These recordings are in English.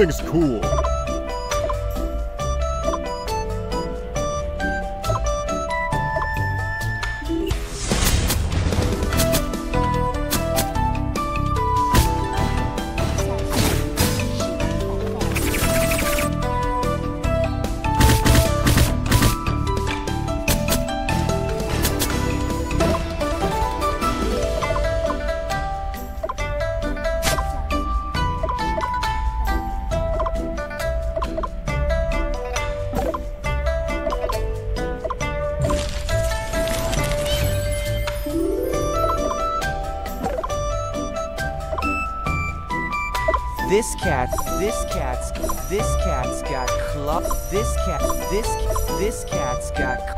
Everything's cool. This cat, this cat's, this cat's got club. This cat, this, this cat's got.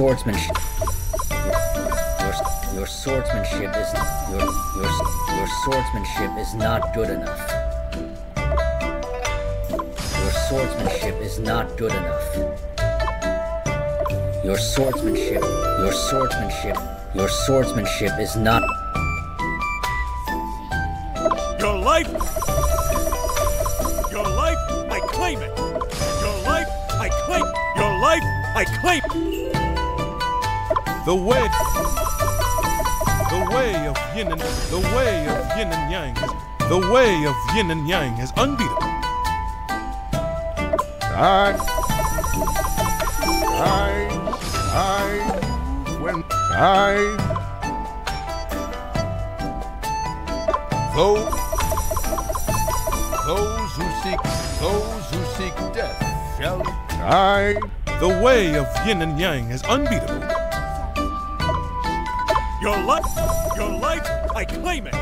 Swordsmanship. Your, your swordsmanship is your your your swordsmanship is not good enough. Your swordsmanship is not good enough. Your swordsmanship, your swordsmanship, your swordsmanship is not. Your life. Your life, I claim it. Your life, I claim. Your life, I claim. The way, the way of yin and the way of yin and yang, is, the way of yin and yang is unbeatable. I, I, I, when I, Though those who seek those who seek death shall. I, The way of yin and yang is unbeatable. Your life. Your life, I claim it.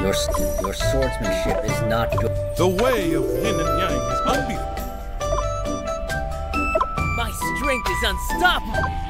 Your your swordsmanship is not good. The way of yin and yang is unbeatable. My strength is unstoppable.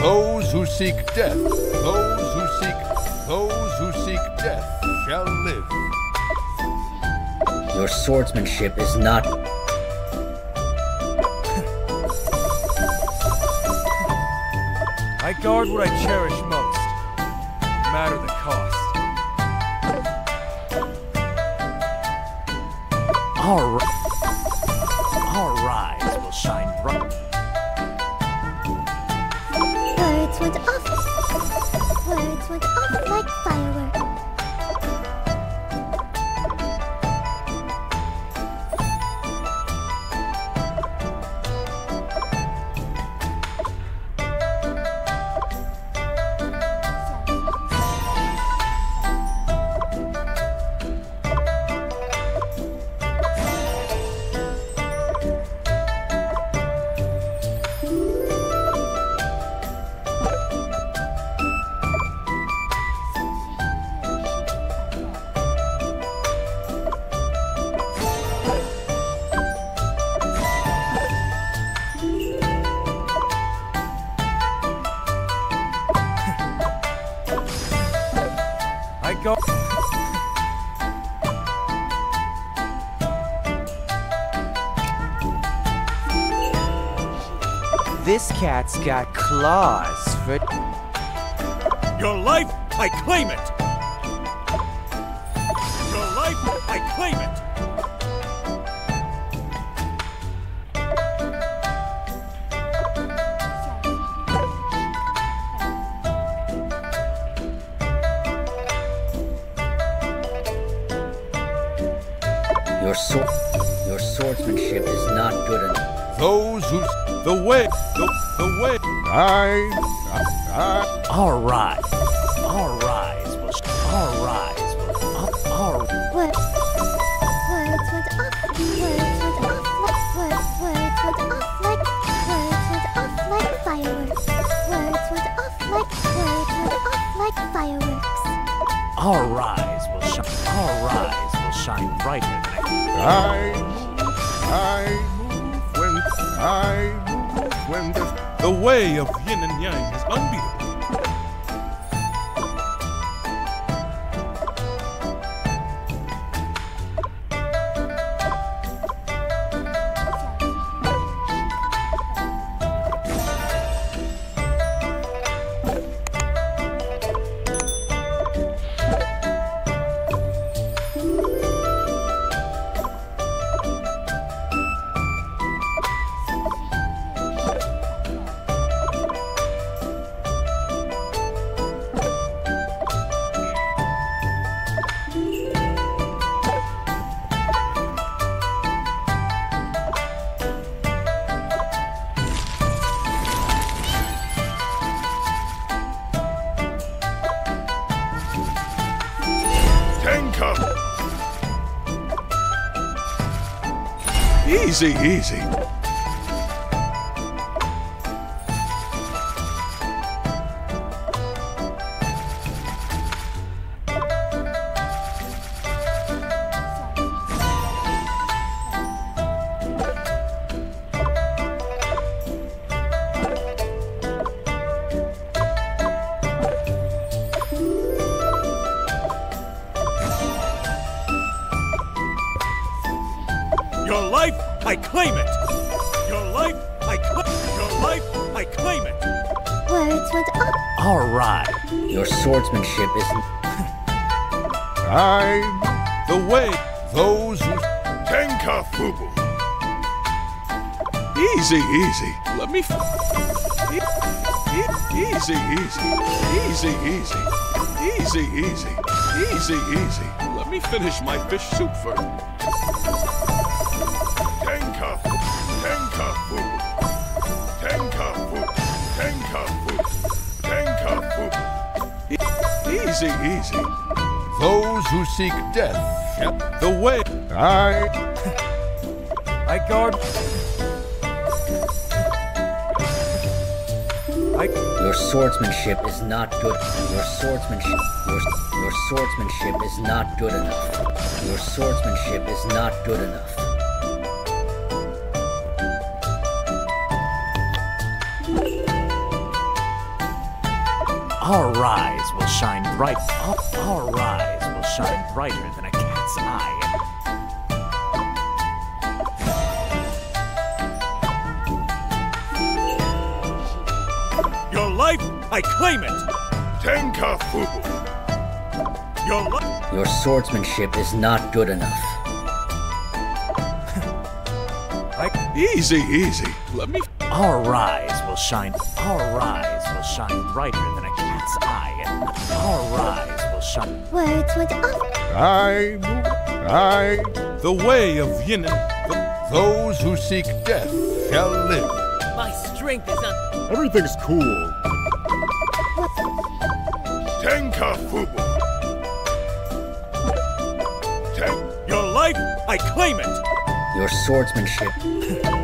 Those who seek death, those who seek, those who seek death shall live. Your swordsmanship is not. I guard what I cherish most, no matter the cost. Our, our This cat's got claws for. Your life, I claim it. Way I, I, All rise. All rise will. sh- All rise will. All, all Words went off. Words went off like words. Words went off like words went off like fireworks. Words went off like words went off like fireworks. All rise will shine. All rise will shine brighter than a I move, I move when I move when the the way of yin and yang is unbeatable. Easy, easy. I claim it. Your life, I claim. Your life, I claim it. Words went off. All right. Your swordsmanship isn't... I The way those who Tenka Fubu. Easy, easy. Let me. F- e- e- easy, easy. Easy, easy. Easy, easy. Easy, easy. Let me finish my fish soup first. Easy, easy. those who seek death. the way I I guard. I your swordsmanship is not good. Your swordsmanship your, your swordsmanship is not good enough. Your swordsmanship is not good enough. Our rise will shine bright. Our, our rise will shine brighter than a cat's eye. Your life, I claim it. Tenka Fubu. Your life. Your swordsmanship is not good enough. Easy, easy. Let me. Our rise will shine. Our rise will shine brighter than a cat's eye. Our rise will shine. Words went off. I I the way of yin and the, those who seek death shall live. My strength is un- Everything's cool. Tenka Fubu. Ten. Your life, I claim it. Your swordsmanship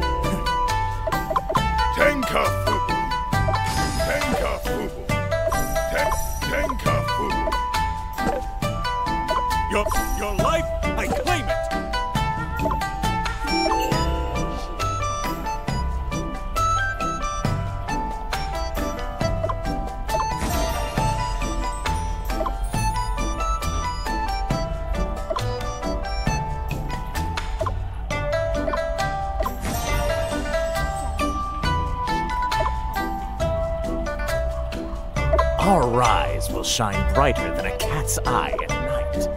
Our rise will shine brighter than a cat's eye at night.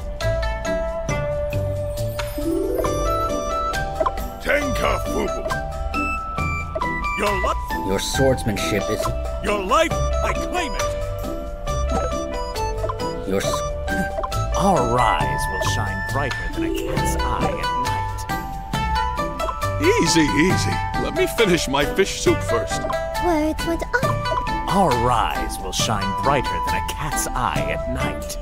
Tenka Fubu. Your life, your swordsmanship is your life, I claim it. your Our rise will shine brighter than a cat's eye at night. Easy, easy. Let me finish my fish soup first. Words went off. Our eyes will shine brighter than a cat's eye at night.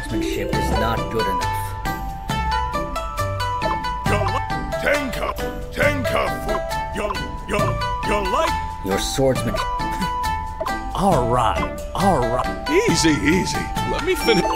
Your swordsmanship is not good enough. Your life, Tenka. Tenka Fufu. your, your, your life. Your swordsmanship. All right, all right. Easy, easy. Let me finish.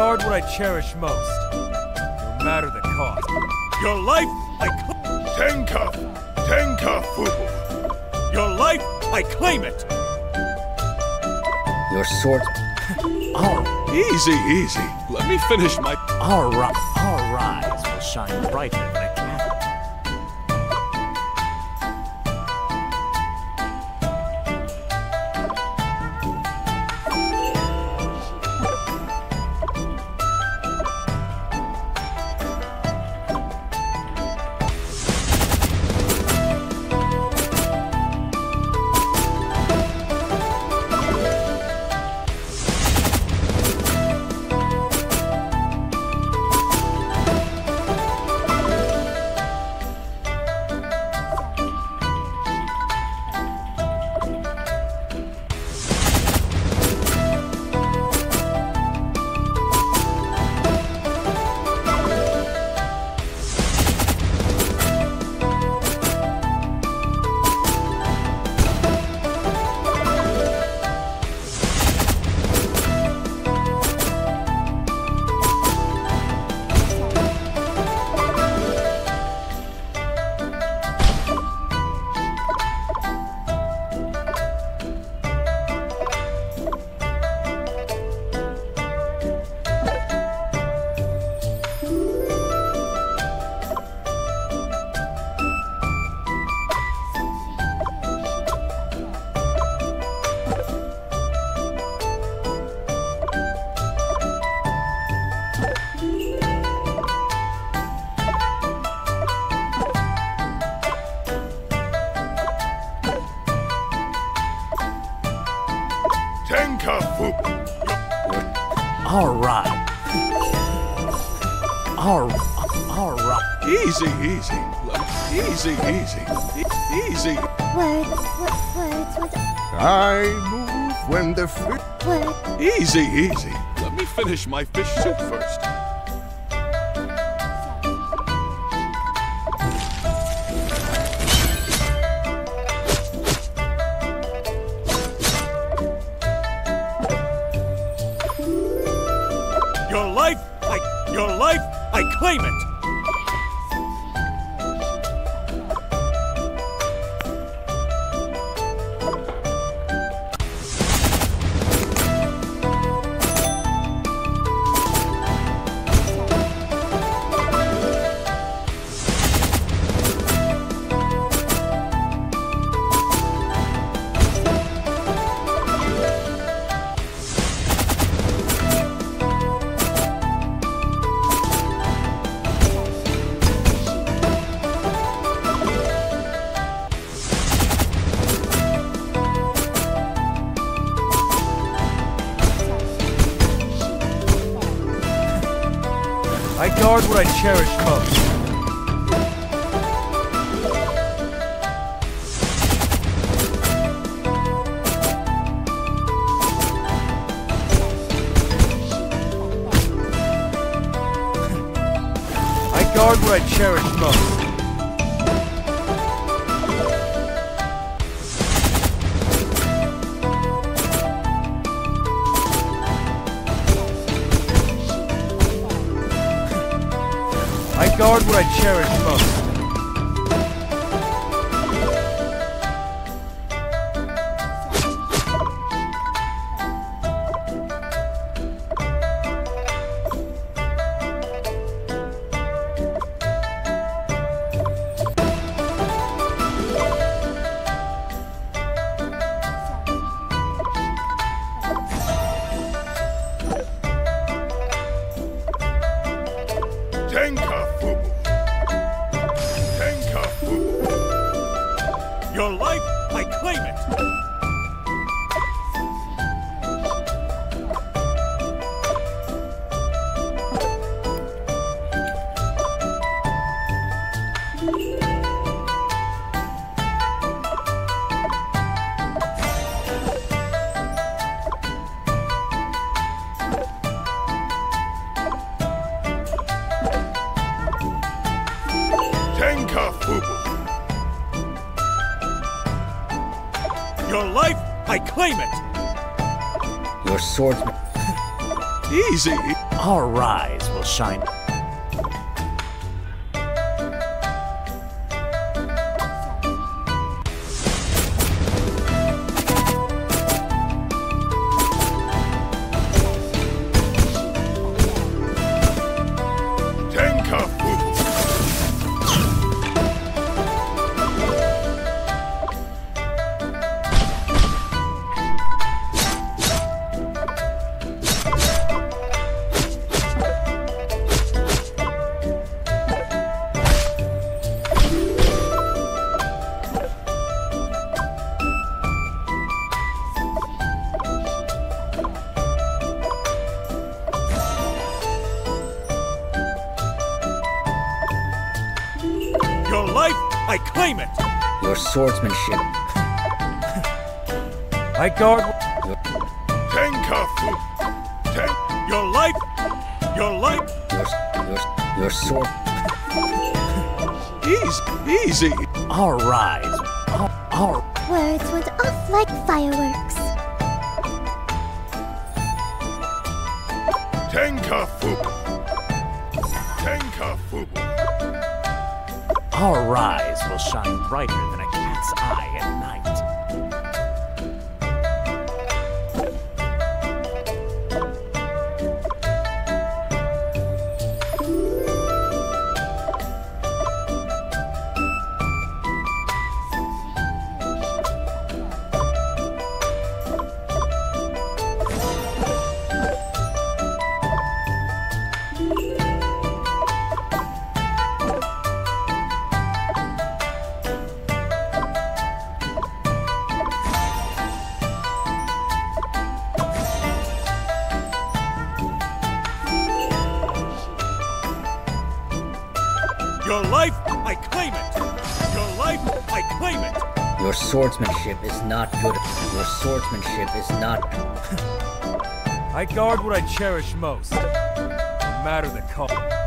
Guard what I cherish most, no matter the cost. Your life, I cl- Tenka. Tenkafu. Your life, I claim it! Your sword. oh! Easy, easy. Let me finish my. our, ri- Tenka Fubu. All right. All, all right. Easy, easy. Easy, easy. Easy. Words, wo- words with I move when the fish. word, Easy, easy. Let me finish my fish soup first. I guard what I cherish most. I guard what I cherish most. I cherish swordsman. Easy. Our rise will shine. Your life, I claim it. Your swordsmanship. I guard. Tenka Fubu. Ten. Your life, your life, Your, your, your sword. Easy, easy. our rise. Our, our words went off like fireworks. Tenka Our rise will shine brighter than a cat's eye at night. Your swordsmanship is not good. Your swordsmanship is not. I guard what I cherish most. No matter the cost.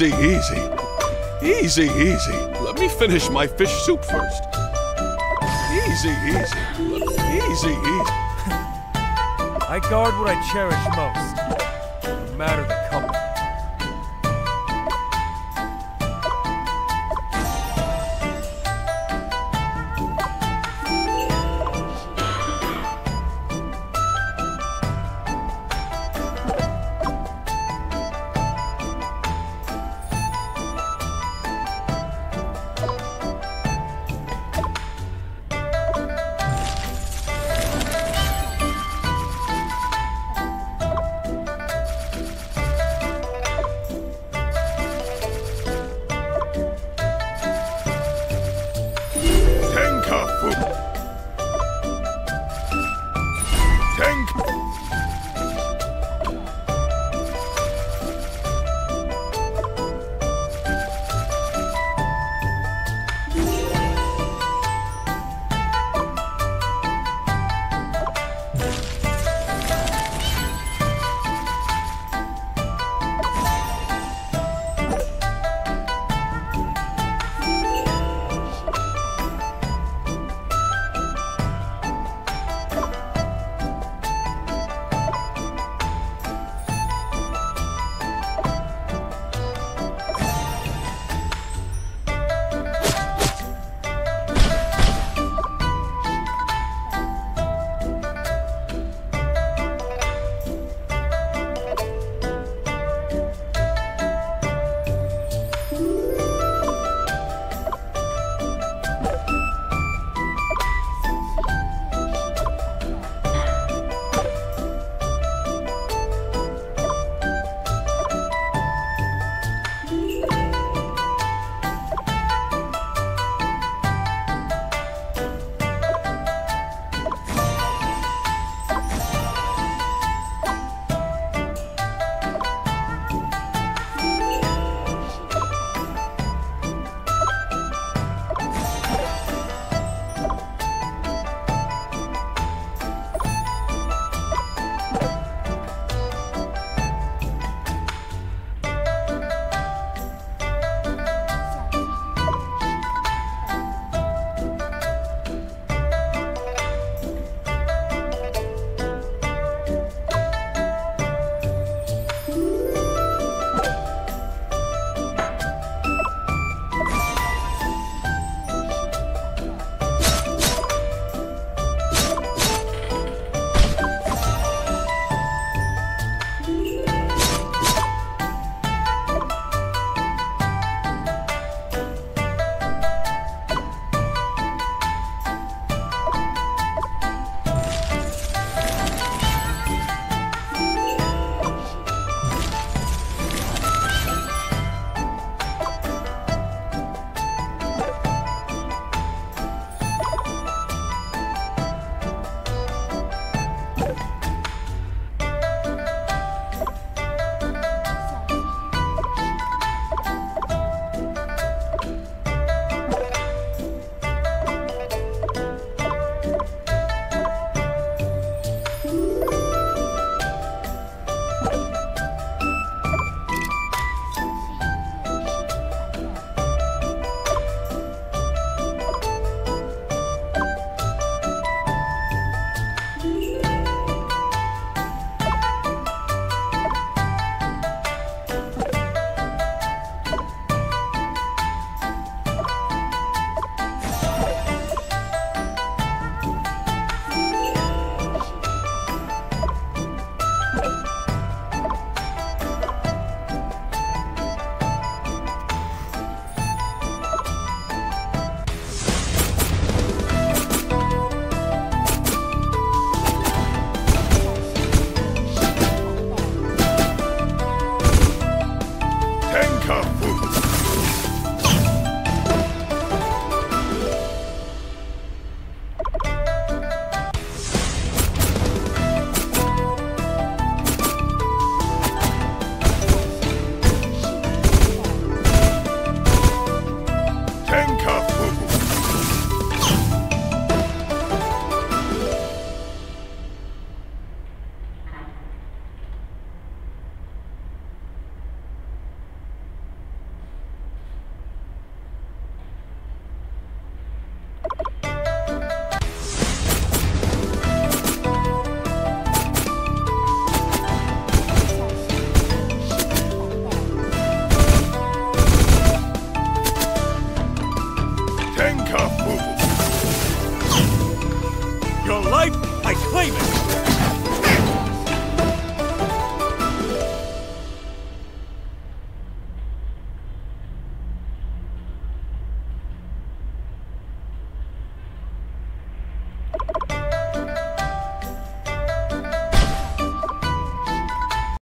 Easy, easy. Easy, easy. Let me finish my fish soup first. Easy, easy. Easy, easy. I guard what I cherish most.